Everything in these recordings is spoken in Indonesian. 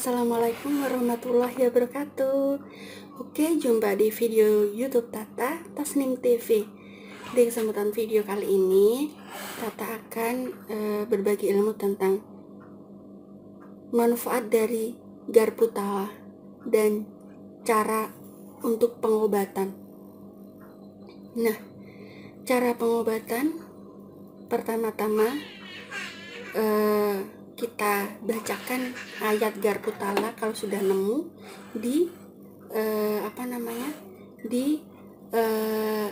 Assalamualaikum warahmatullahi wabarakatuh. Oke, jumpa di video youtube Tata Tasnim TV Di kesempatan video kali ini Tata akan e, berbagi ilmu tentang Manfaat dari garpu tala Dan cara untuk pengobatan. Nah, cara pengobatan Pertama-tama eh, kita bacakan ayat garpu tala kalau sudah nemu di uh, apa namanya di uh,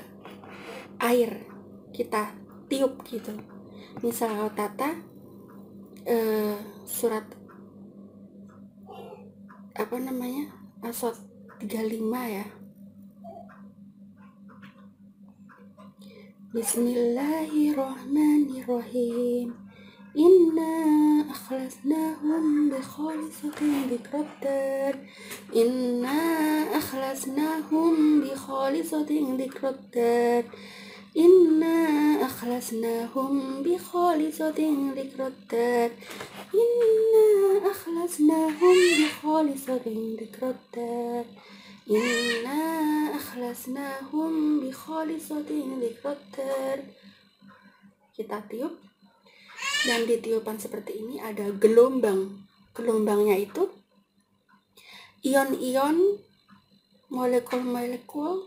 air kita tiup gitu. Misal kalau tata uh, surat apa namanya asot 35 ya. Bismillahirrahmanirrahim إنا أخلصناهم بخالصة ذكر الدار. إنا أخلصناهم بخالصة ذكر الدار. إنا أخلصناهم بخالصة ذكر الدار. إنا أخلصناهم بخالصة ذكر الدار. إنا أخلصناهم بخالصة ذكر الدار. كده dan di tiupan seperti ini ada gelombang. Gelombangnya itu ion-ion molekul-molekul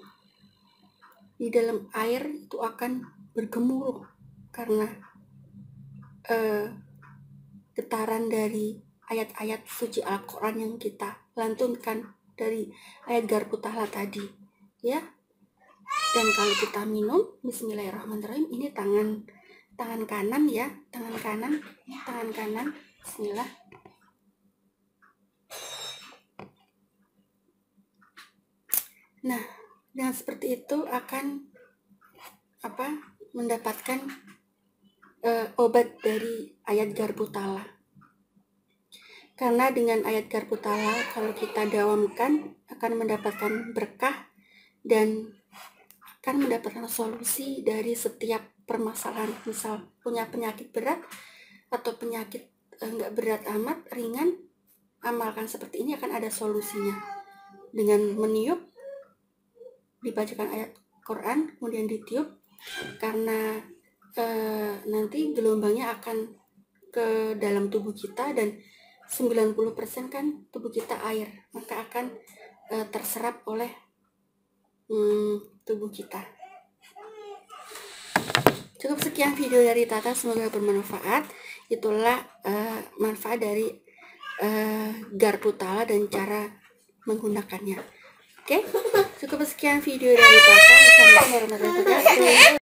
di dalam air itu akan bergemuruh karena uh, getaran dari ayat-ayat suci Al-Quran yang kita lantunkan dari ayat garpu tahla tadi ya. Dan kalau kita minum Bismillahirrahmanirrahim ini tangan tangan kanan ya tangan kanan tangan kanan. Bismillah. Nah dengan seperti itu akan apa mendapatkan uh, obat dari ayat garbutala. Karena dengan ayat garbutala kalau kita dawamkan akan mendapatkan berkah dan akan mendapatkan solusi dari setiap permasalahan misal punya penyakit berat atau penyakit eh, nggak berat amat ringan amalkan seperti ini akan ada solusinya. Dengan meniup dibacakan ayat Quran kemudian ditiup karena e, nanti gelombangnya akan ke dalam tubuh kita dan 90% kan tubuh kita air maka akan e, terserap oleh hmm, tubuh kita Cukup sekian video dari Tata, semoga bermanfaat. Itulah uh, manfaat dari uh, garpu tala dan cara menggunakannya. Oke, okay? cukup sekian video dari Tata. Assalamualaikum warahmatullahi wabarakatuh.